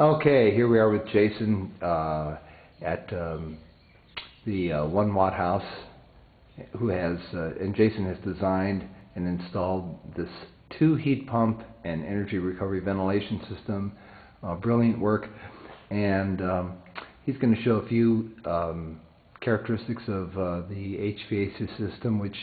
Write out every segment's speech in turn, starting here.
Okay, here we are with Jason uh, at um, the uh, One Watt House, who has, uh, and Jason has designed and installed this two heat pump and energy recovery ventilation system. Uh, brilliant work, and um, he's going to show a few um, characteristics of uh, the HVAC system, which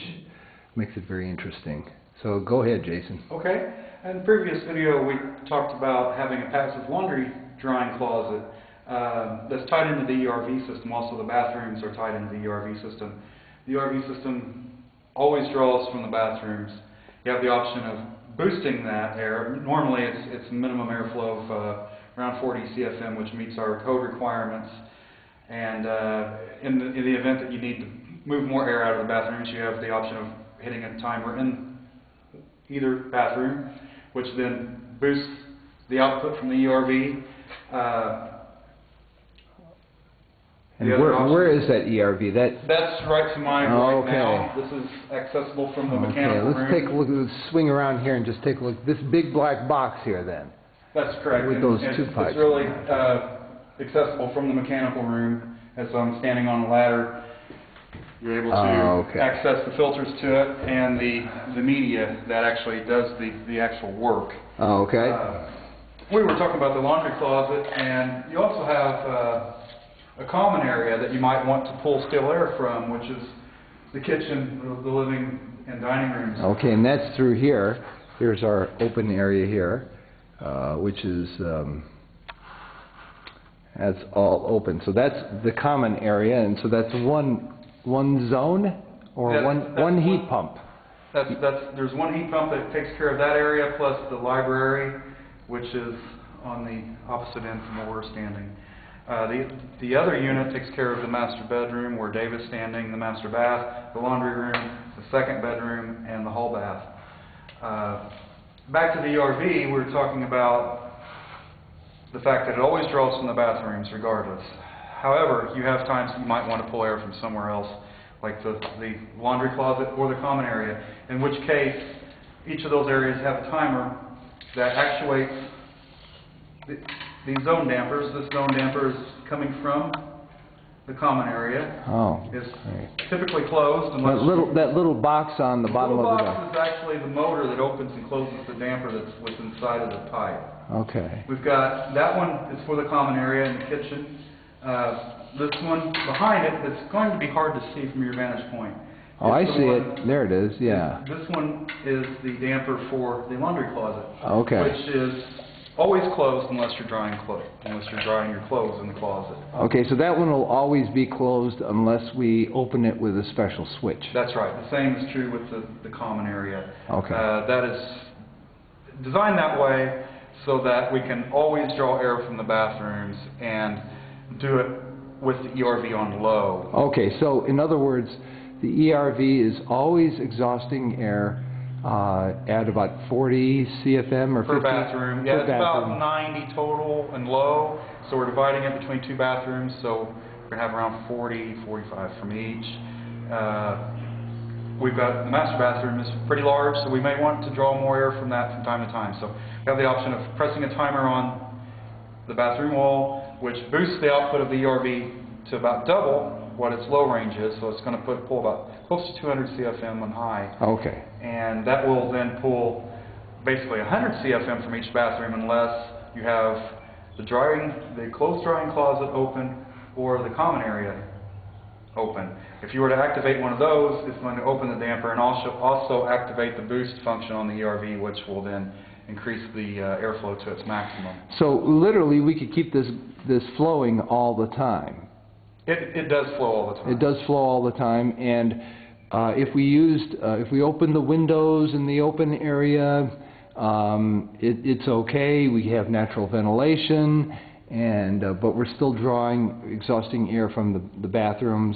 makes it very interesting. So go ahead, Jason. Okay. In the previous video, we talked about having a passive laundry drying closet uh, that's tied into the ERV system. Also, the bathrooms are tied into the ERV system. The ERV system always draws from the bathrooms. You have the option of boosting that air. Normally, it's, it's minimum airflow of uh, around 40 CFM, which meets our code requirements. And uh, in, the, in the event that you need to move more air out of the bathrooms, you have the option of hitting a timer in either bathroom, which then boosts the output from the ERV. Uh, And where, where is that ERV? That that's right to mine Oh, right now. This is accessible from the okay. mechanical Let's room. take a look. Let's swing around here and just take a look. This big black box here, then. That's correct. With and those it's, two It's pipes. really uh, accessible from the mechanical room. As I'm standing on a ladder, you're able to Oh, okay. access the filters to it and the, the media that actually does the, the actual work. Oh, okay. Uh, we were talking about the laundry closet, and you also have uh, a common area that you might want to pull still air from, which is the kitchen, the- the living and dining rooms. Okay, and that's through here. Here's our open area here, uh, which is, um, that's all open. So that's the common area, and so that's one, one zone or That's- one, that's one heat one- pump? That's, that's, there's one heat pump that takes care of that area, plus the library, which is on the opposite end from where we're standing. Uh, the, the other unit takes care of the master bedroom where Dave is standing, the master bath, the laundry room, the second bedroom, and the hall bath. Uh, back to the ERV, we were talking about the fact that it always draws from the bathrooms regardless. However, you have times you might want to pull air from somewhere else, like the, the laundry closet or the common area, in which case each of those areas have a timer that actuates the, the zone dampers. This zone damper is coming from the common area. Oh, It's great. typically closed unless That little, that little box on the bottom of little the box is actually the motor that opens and closes the damper that's what's inside of the pipe. Okay. We've got, that one is for the common area in the kitchen. Uh, This one behind it, it's going to be hard to see from your vantage point. Oh, I It's the see one- it. There it is, yeah. This one is the damper for the laundry closet. Okay. Which is always closed unless you're drying clothes, unless you're drying your clothes in the closet. Okay, so that one will always be closed unless we open it with a special switch. That's right. The same is true with the, the common area. Okay. Uh, that is designed that way so that we can always draw air from the bathrooms and do it with the ERV on low. Okay, so in other words, the ERV is always exhausting air uh, at about 40 CFM or 50? Per bathroom. Yeah, per it's about 90 total and low, so we're dividing it between two bathrooms, so we're going to have around 40, 45 from each. Uh, We've got, the master bathroom is pretty large, so we may want to draw more air from that from time to time. So we have the option of pressing a timer on the bathroom wall, which boosts the output of the ERV to about double what its low range is, so it's going to put, pull about close to 200 CFM on high Okay, and that will then pull basically 100 CFM from each bathroom unless you have the drying, the clothes drying closet open or the common area open. If you were to activate one of those, it's going to open the damper and also, also activate the boost function on the ERV, which will then increase the uh, airflow to its maximum. so literally, we could keep this, this flowing all the time. It, it does flow all the time. It does flow all the time, and uh, if we used, uh, if we opened the windows in the open area, um, it, it's okay. We have natural ventilation, and uh, but we're still drawing exhausting air from the, the bathrooms,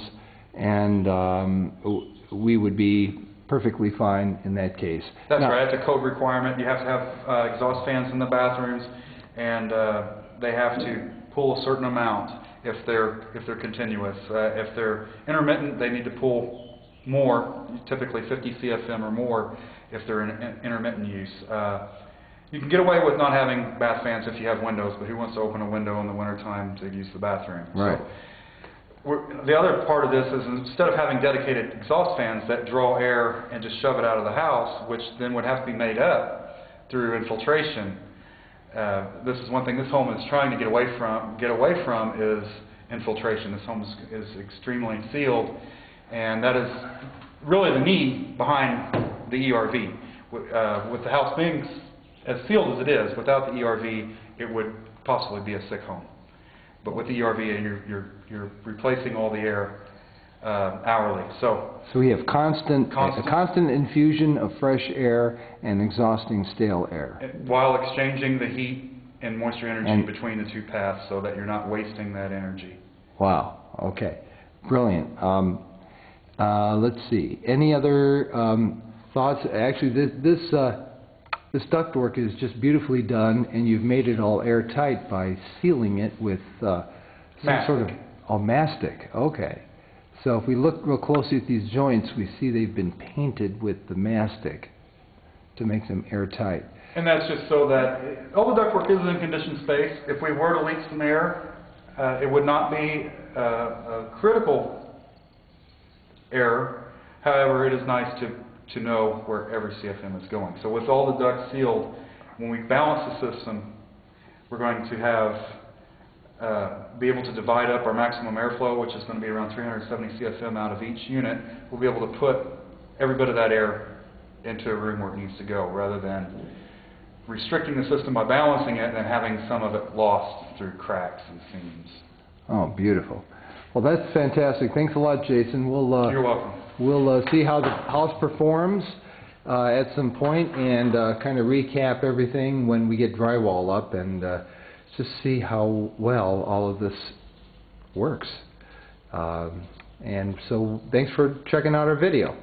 and um, we would be perfectly fine in that case. That's Now- right, that's a code requirement. You have to have uh, exhaust fans in the bathrooms, and uh, they have to pull a certain amount if they're, if they're continuous. Uh, If they're intermittent, they need to pull more, typically 50 CFM or more, if they're in in intermittent use. Uh, You can get away with not having bath fans if you have windows, but who wants to open a window in the wintertime to use the bathroom? So, Right. we're- The other part of this is instead of having dedicated exhaust fans that draw air and just shove it out of the house, which then would have to be made up through infiltration, uh, this is one thing this home is trying to get away from, get away from is infiltration. This home is, is extremely sealed, and that is really the need behind the ERV. Uh, with the house being as sealed as it is, without the ERV, it would possibly be a sick home. But with the ERV, you're, you're, you're replacing all the air uh, hourly. So So we have constant, a Constant. constant infusion of fresh air and exhausting stale air. while exchanging the heat and moisture energy And- between the two paths so that you're not wasting that energy. Wow, okay, brilliant. Um, uh, let's see, any other um, thoughts? Actually, this, this, uh, this ductwork is just beautifully done, and you've made it all airtight by sealing it with uh, some sort of... Oh, mastic, okay. So if we look real closely at these joints, we see they've been painted with the mastic to make them airtight. And that's just so that, all the ductwork is in conditioned space. If we were to leak some air, uh, it would not be uh, a critical error. However, it is nice to, to know where every CFM is going. So with all the ducts sealed, when we balance the system, we're going to have, uh, be able to divide up our maximum airflow, which is going to be around 370 CFM out of each unit. We'll be able to put every bit of that air into a room where it needs to go, rather than restricting the system by balancing it and then having some of it lost through cracks and seams. Oh, beautiful. Well, that's fantastic. Thanks a lot, Jason. We'll, uh, You're welcome. We'll uh, see how the house performs uh, at some point and uh, kind of recap everything when we get drywall up and uh, just see how well all of this works. Um, and so thanks for checking out our video.